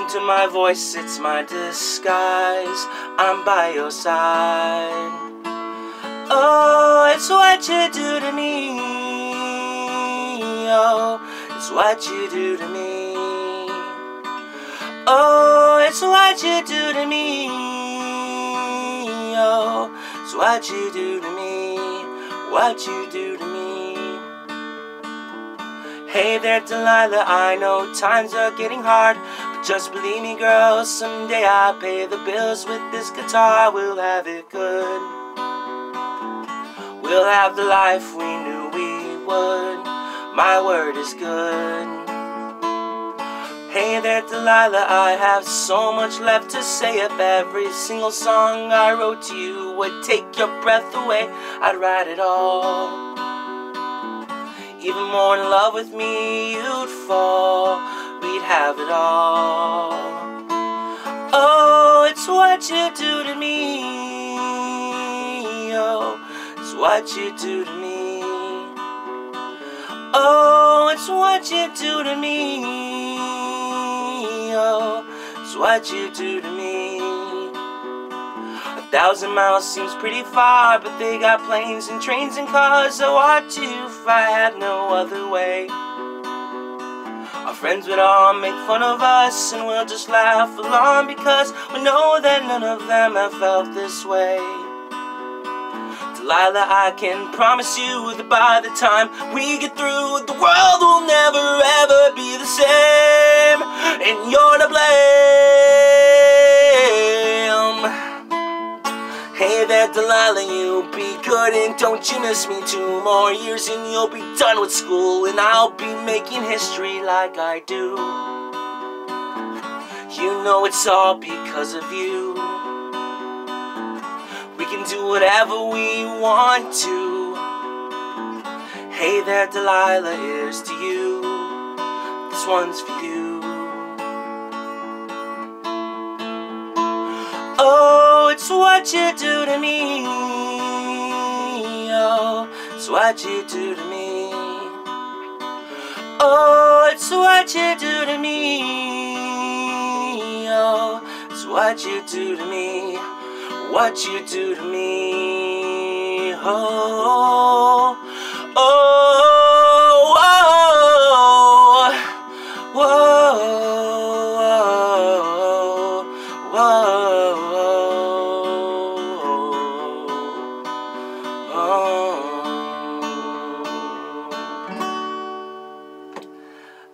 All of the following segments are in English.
Listen to my voice, it's my disguise. I'm by your side. Oh, it's what you do to me. Oh, it's what you do to me. Oh, it's what you do to me. Oh, it's what you do to me. What you do to me. Hey there, Delilah, I know times are getting hard. Just believe me, girl, someday I'll pay the bills with this guitar. We'll have it good. We'll have the life we knew we would. My word is good. Hey there, Delilah, I have so much left to say. If every single song I wrote to you would take your breath away, I'd write it all. Even more in love with me, you'd have it all. Oh, it's what you do to me. Oh, it's what you do to me. Oh, it's what you do to me. Oh, it's what you do to me. A thousand miles seems pretty far, but they got planes and trains and cars. So what if I had no other way? Friends would all make fun of us, and we'll just laugh along because we know that none of them have felt this way. Delilah, I can promise you that by the time we get through, the world will never ever be the same, and you're to blame. Hey there, Delilah, you be and don't you miss me. Two more years and you'll be done with school, and I'll be making history like I do. You know it's all because of you. We can do whatever we want to. Hey there, Delilah, here's to you. This one's for you. Oh, it's what you do to me. What you do to me. Oh, it's what you do to me. Oh, it's what you do to me. What you do to me. Oh,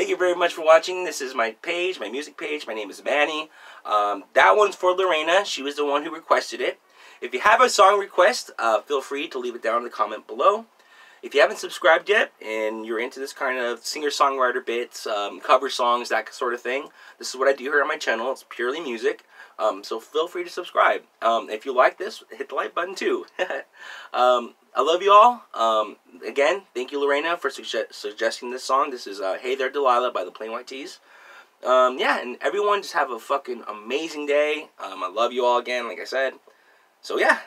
Thank you very much for watching. This is my page, my music page. My name is Manny. Um, that one's for Lorena. She was the one who requested it. If you have a song request, uh, feel free to leave it down in the comment below. If you haven't subscribed yet and you're into this kind of singer-songwriter bits, um, cover songs, that sort of thing, this is what I do here on my channel. It's purely music. Um, so feel free to subscribe. Um, if you like this, hit the like button too. um, I love you all. Um, again, thank you, Lorena, for suge suggesting this song. This is uh, Hey There, Delilah by the Plain White T's. Um, yeah, and everyone just have a fucking amazing day. Um, I love you all again, like I said. So yeah,